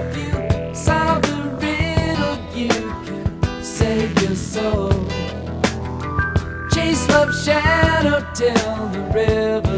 if you solve the riddle, you can save your soul. Chase love's shadow till the river.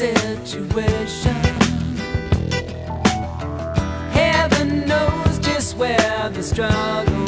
situation. Heaven knows just where the struggle.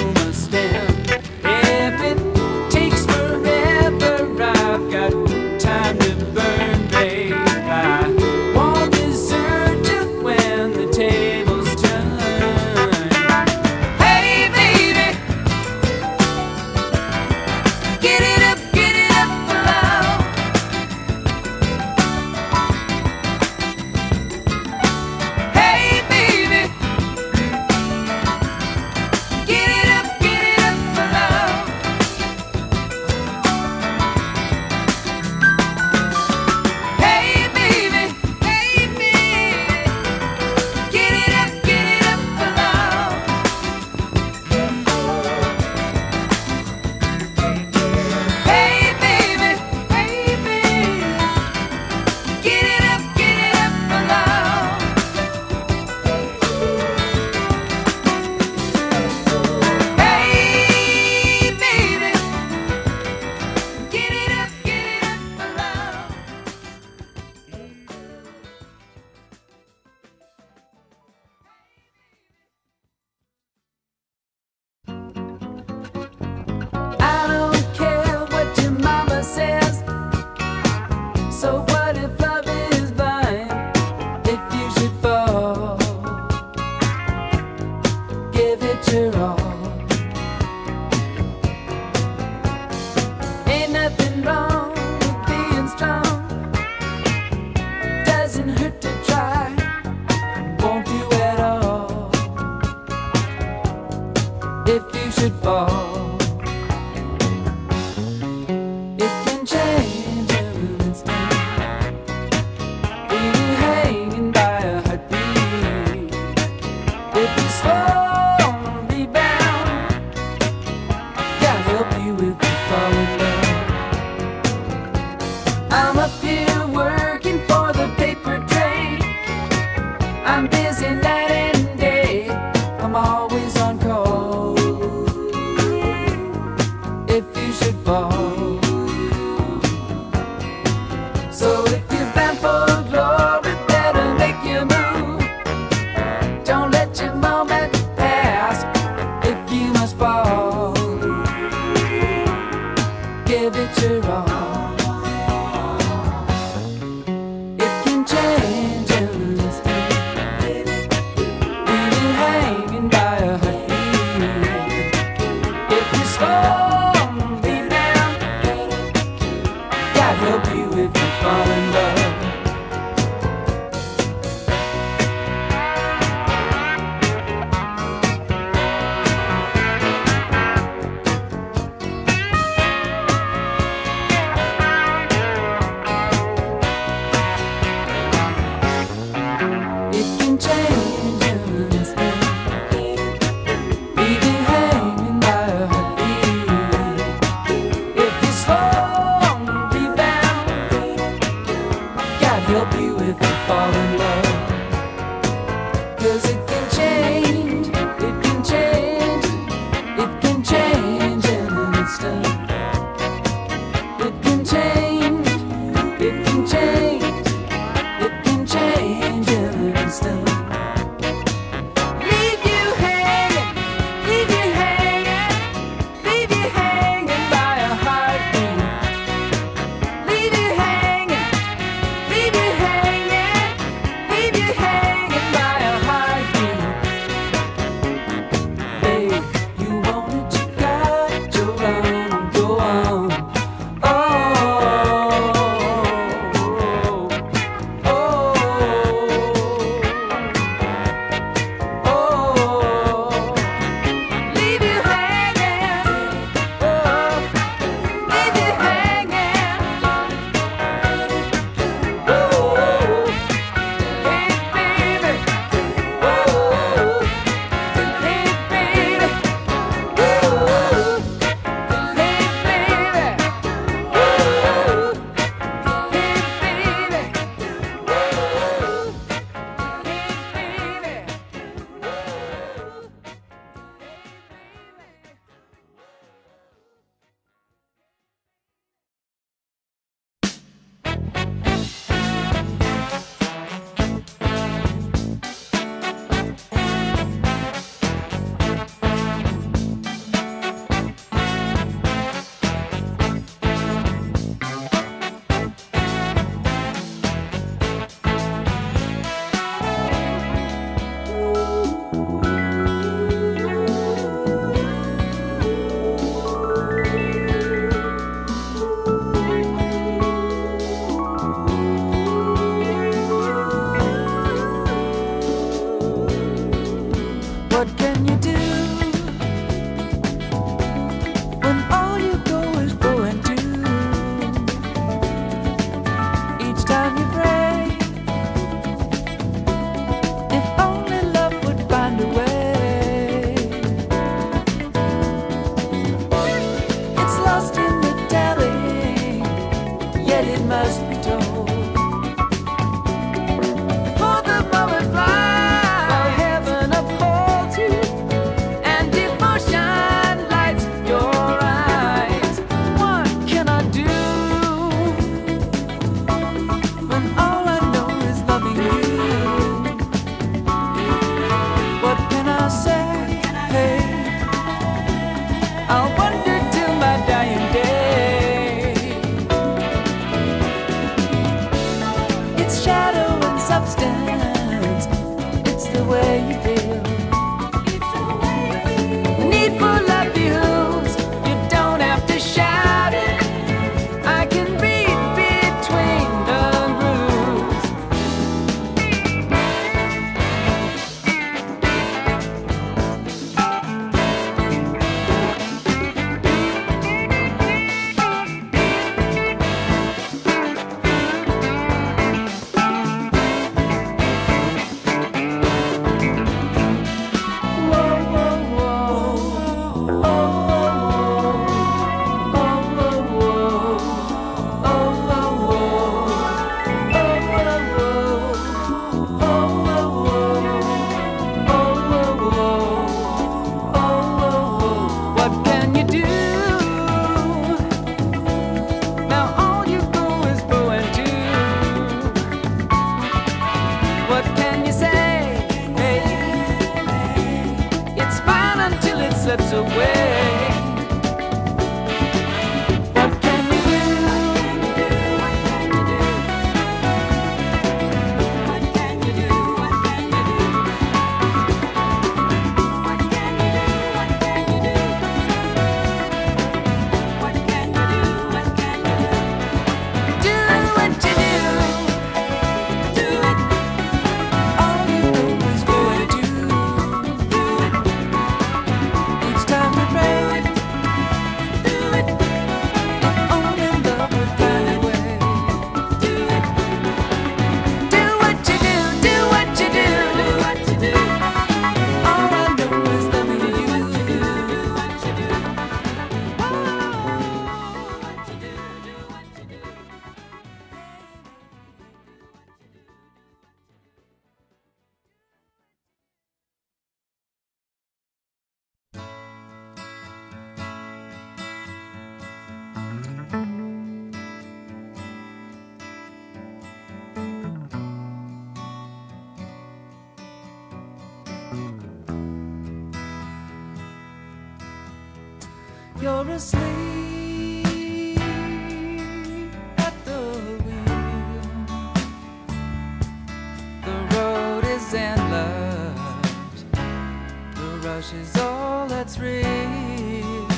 flesh is all that's real.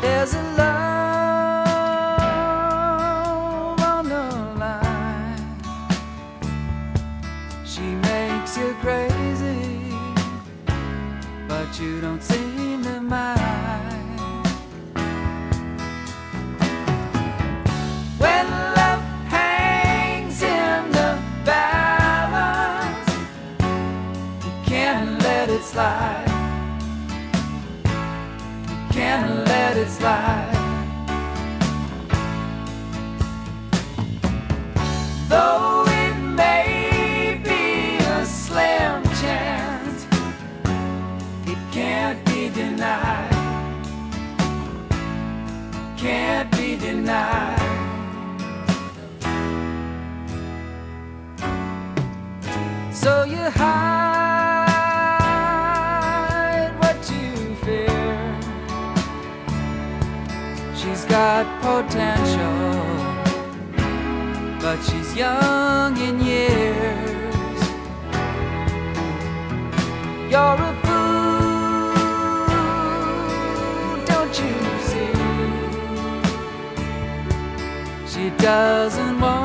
There's a love. hide what you fear. She's got potential, but she's young in years. You're a fool, don't you see? She doesn't want.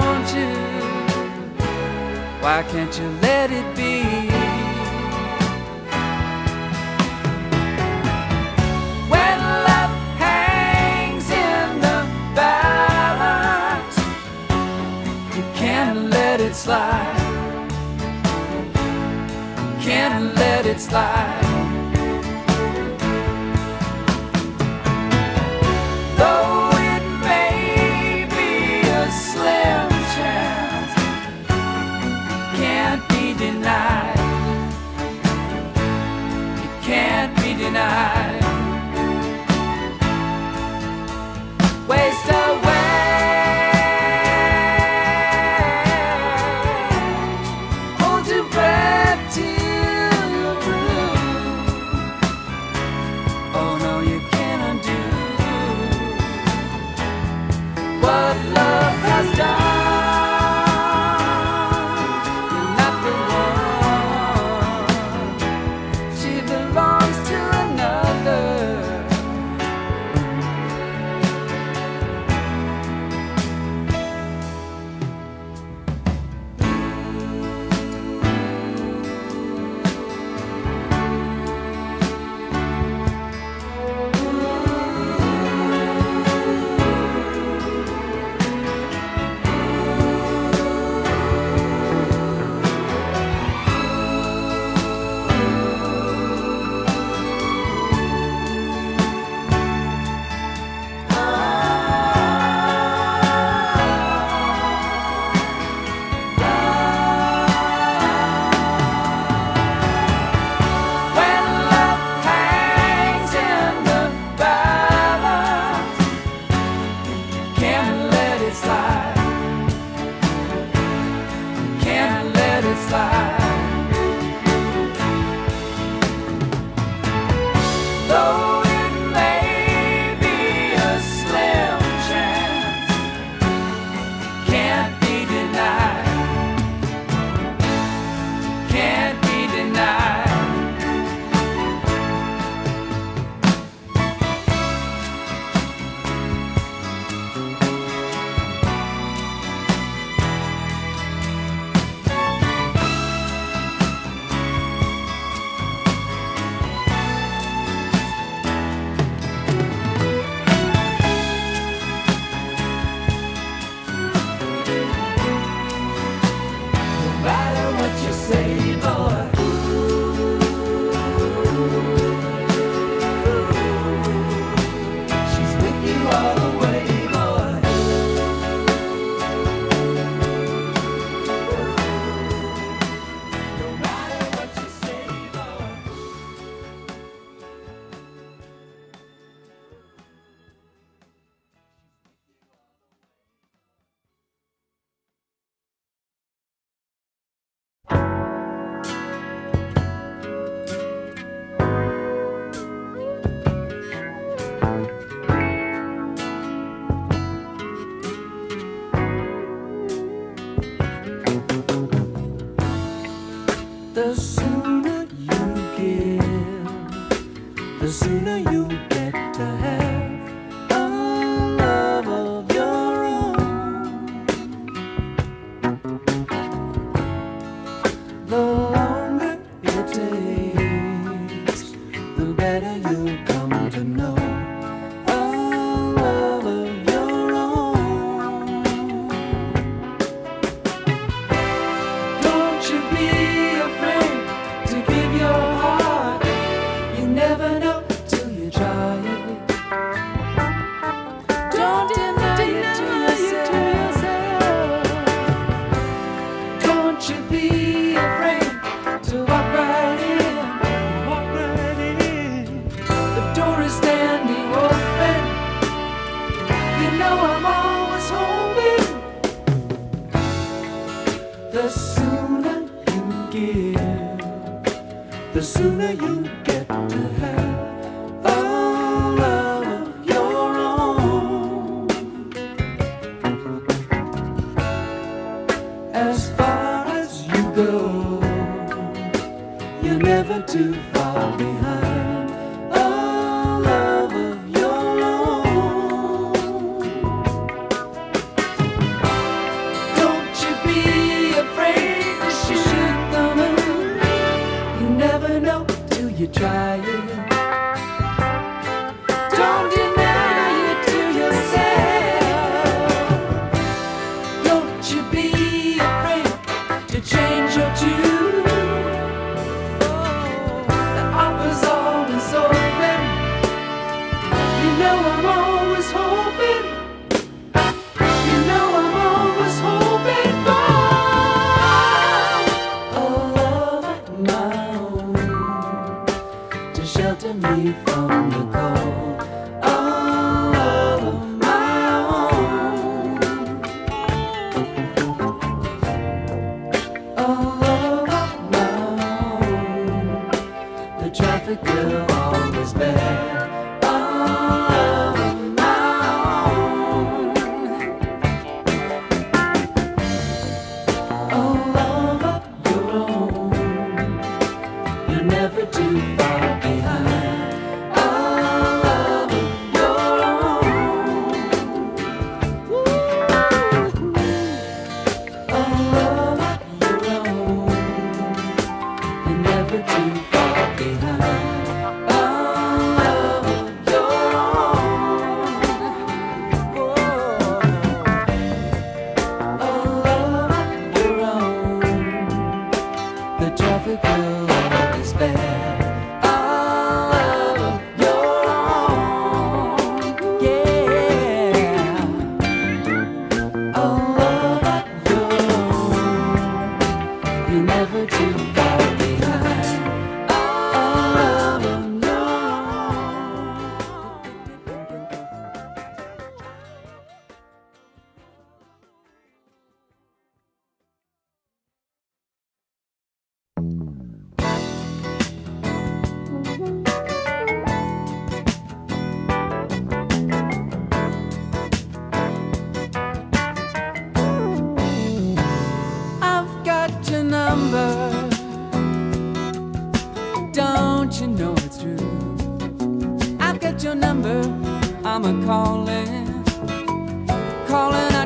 Why can't you let it be? When love hangs in the balance, you can't let it slide. Can't let it slide.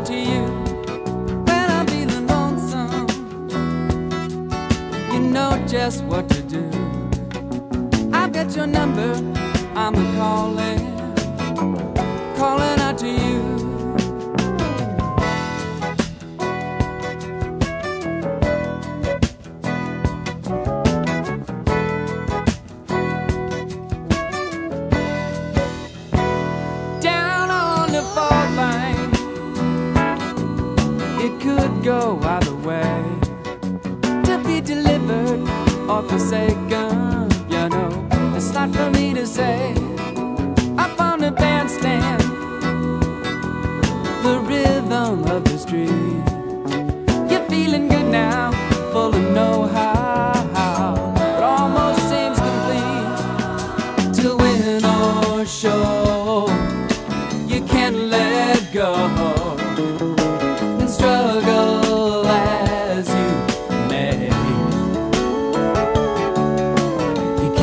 to you when I'm feeling lonesome. You know just what to do. I've got your number, I'm calling, calling out to you.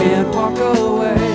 can't walk away.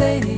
say.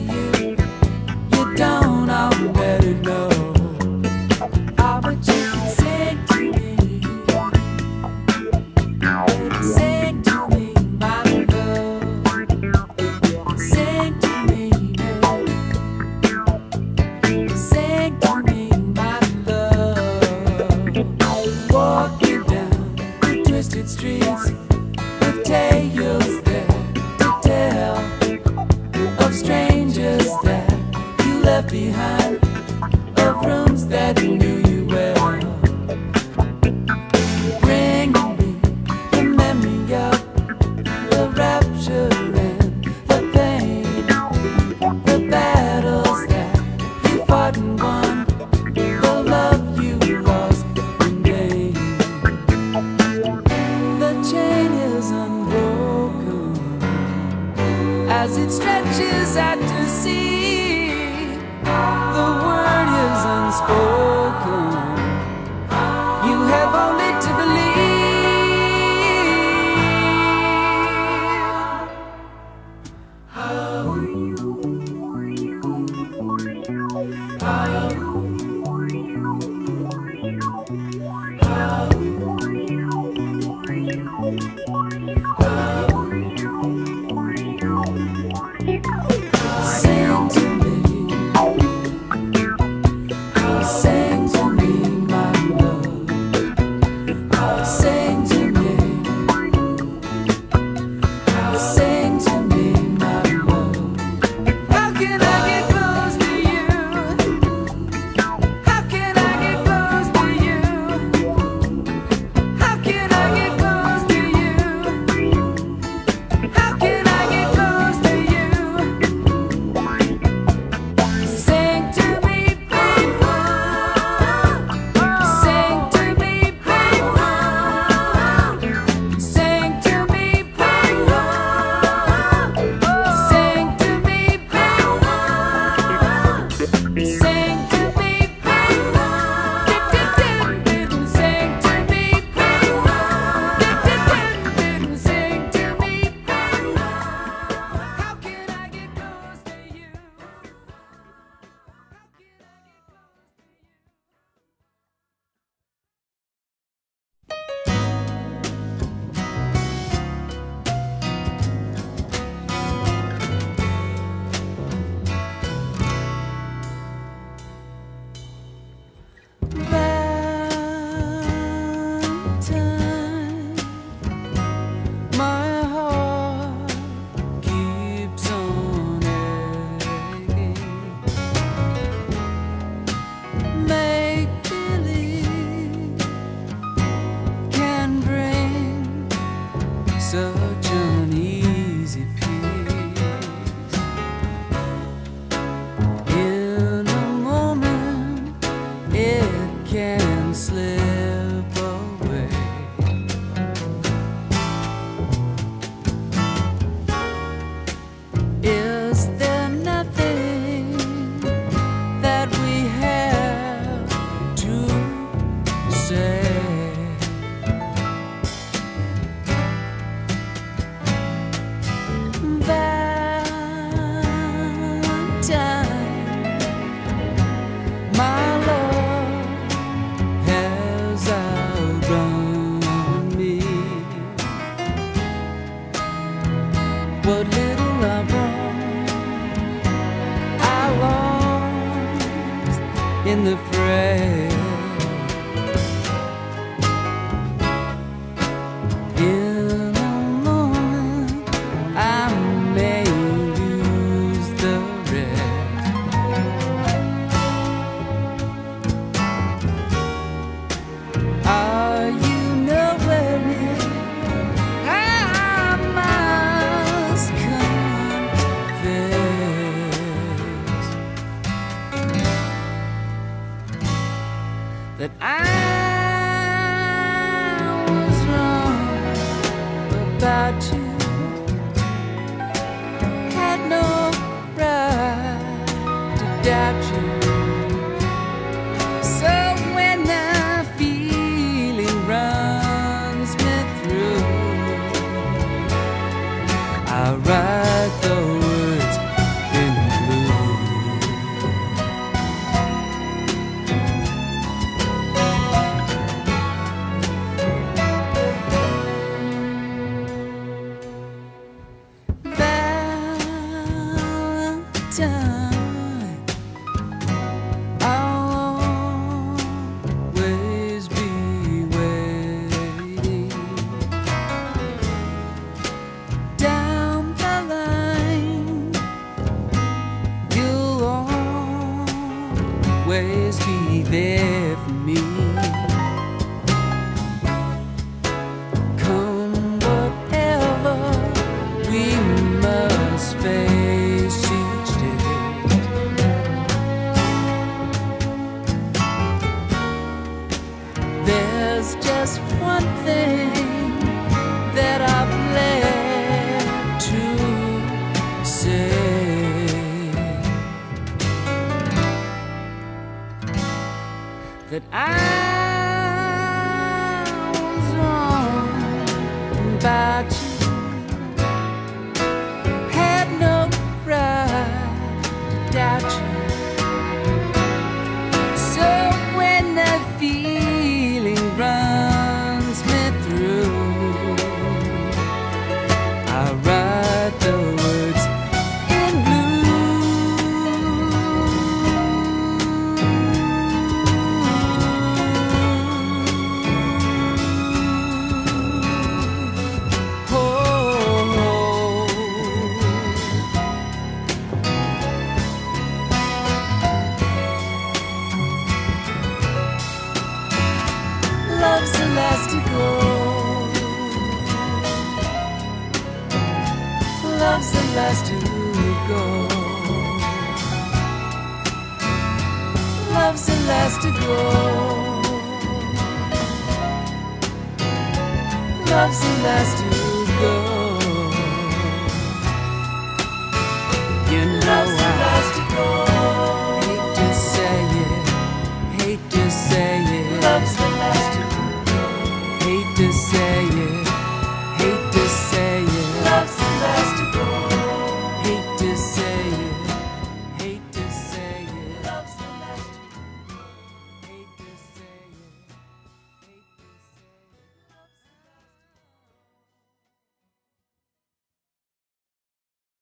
That I always be there for me.